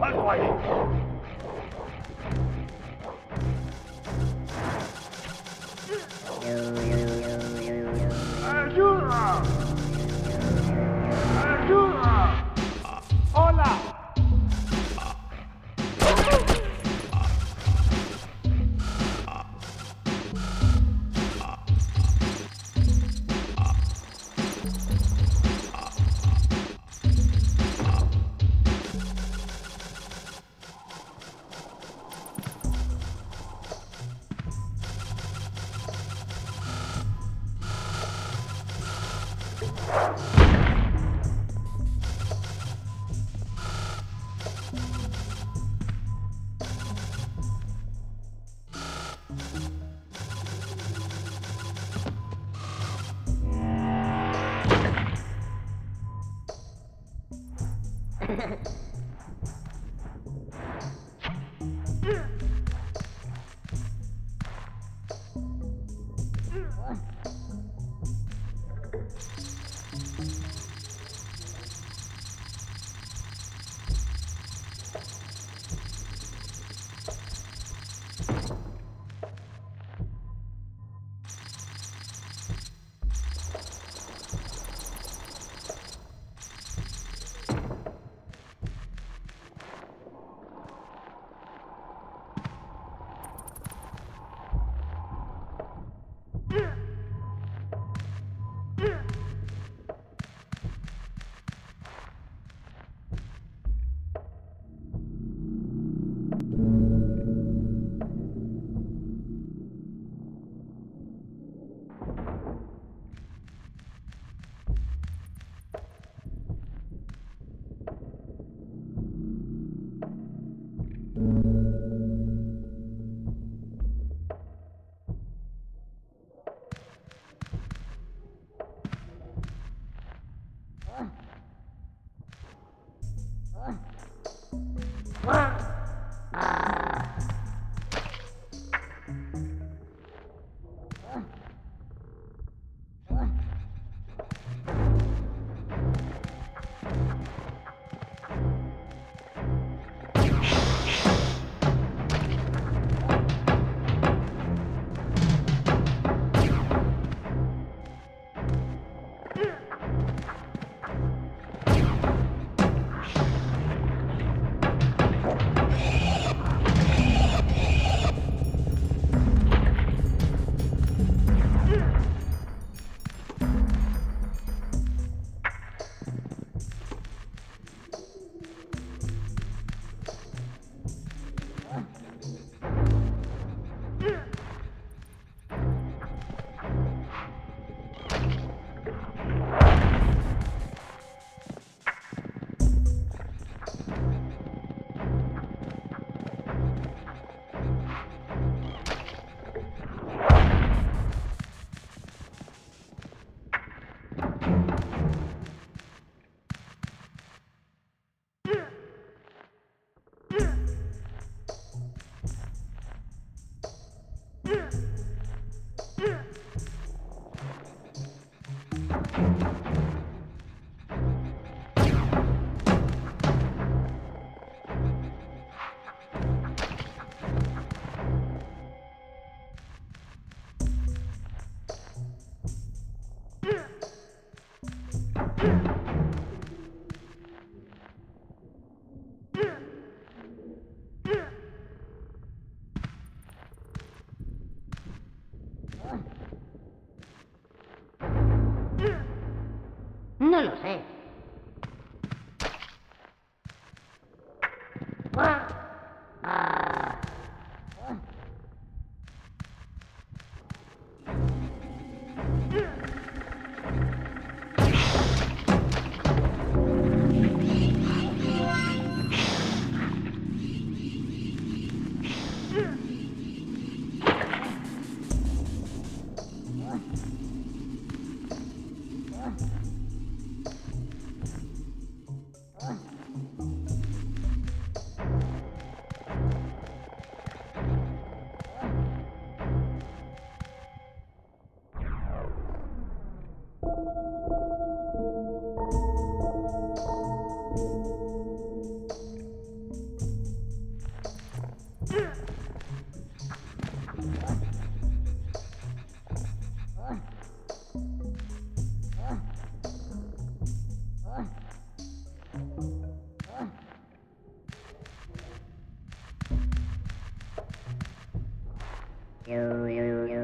Let's you, you, you.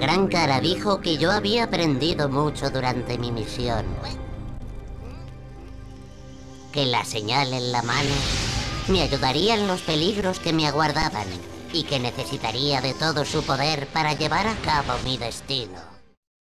gran cara dijo que yo había aprendido mucho durante mi misión. Que la señal en la mano me ayudaría en los peligros que me aguardaban y que necesitaría de todo su poder para llevar a cabo mi destino.